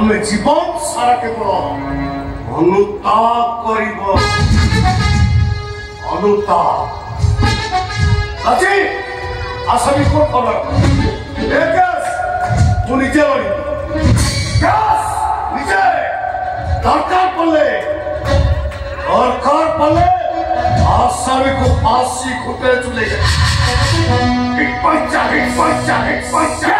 আমি জীবন সারা কেবল অনুতাপ করিব অনুতাপ আজি আসামি কোন নিজে দরকার পড়লে দরকার পড়লে আসামি খুঁটে চলে যায় পয়সা পয়সা পয়সা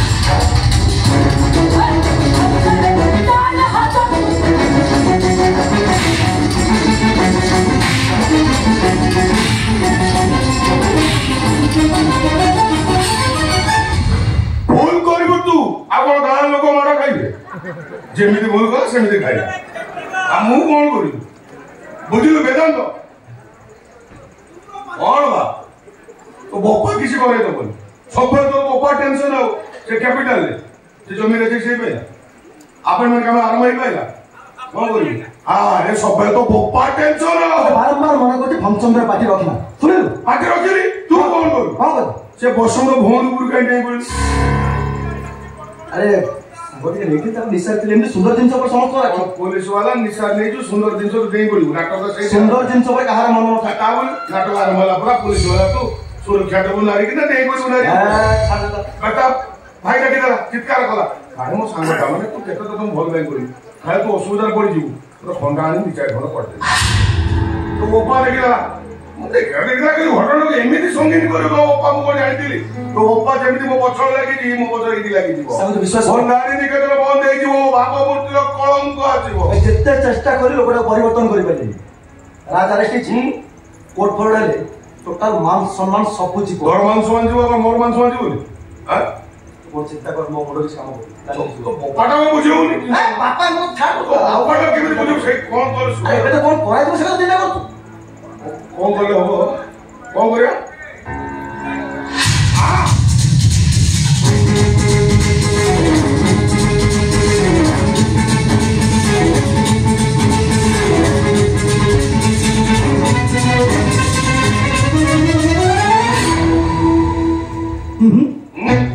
ଯେମିତି ଭୁଲ କଲ ସେମିତି ଖାଇଲା ଆଉ ମୁଁ କ'ଣ କରିବି ବୁଝିଲୁ ବେଦାନ୍ତ କ'ଣ ବା ତୋ ବପା କିଛି କରେଇ ଦେବନି ସବୁବେଳେ ତୋର ବପା ଟେନସନ୍ ଆଉ ସେ କ୍ୟାପିଟାଲରେ ସେ ଜମିରେ ଯେ ସେଇ ପାଇଲା ଆପଣମାନେ କେବେ ଆରମ୍ଭ ହେଇପାଇଲା କ'ଣ କରିବି আরে সবাই তো বোপা টেনশন বারবার মনে করছি ফাংশনরে পাটি রাখনা শুনিল পাটি রাখিলি তুই କଣ কর ସେ সে বসন্ত ভবনপুর কাই নাই বলি ଆରେ सुंदर दिन चौक समझ पुलिस वाला निसार नहीं जो सुंदर दिन चौक नहीं बोली नाटक का सुंदर दिन चौक का हार मानो कावन मला पूरा पुलिस वाला तो सुरक्षा ठेवून आली की नाही बोली होणार कटा भाई का किधर चित्कार कला काय मग तू त्याचा तर भोग नाही करू तू असुविधार पडे जीव तुला विचार भर पडते तो ओपा गेला ମୁଁ ଦେଖିଲା ଦେଖିଲା କିନ୍ତୁ ଘଟଣାକୁ ଏମିତି ସଙ୍ଗୀନ କରି ମୋ ଅପା ମୁଁ କଣ ଜାଣିଥିଲି ମୋ ଅପା ଯେମିତି ମୋ ପଛରେ ଲାଗିଛି ମୋ ପଛରେ ଏମିତି ଲାଗିଯିବ ମୋ ନାରୀ ନିକେତନ ବନ୍ଦ ହେଇଯିବ ମୋ ଭାବ ମୂର୍ତ୍ତିର କଳଙ୍କ ଆସିବ ଯେତେ ଚେଷ୍ଟା କରି ଲୋକଟାକୁ ପରିବର୍ତ୍ତନ କରିପାରିଲେନି ରାଜା ରେଷ୍ଟି ଝି କୋର୍ଟ ଫୋର୍ଟ ହେଲେ ଟୋଟାଲ ମାନ ସମ୍ମାନ ସବୁ ଯିବ ତୋର ମାନ ସମ୍ମାନ ଯିବ ଆଉ ମୋର ମାନ ସମ୍ମାନ ଯିବନି ମୋ ଚିନ୍ତା କର ମୋ ମୁଣ୍ଡରେ କାମ କରୁଛି ବାପାଟା ମୁଁ ବୁଝେଉନି ବାପା ମୁଁ ଛାଡ଼ ବାପାଟା କେମିତି ବୁଝେଇବୁ ସେ କଣ କରୁ ଏବେ ତ କଣ କରାଯିବ ସେଟା ଦିନେ 뭔 걸로 하고? 뭔 거야? m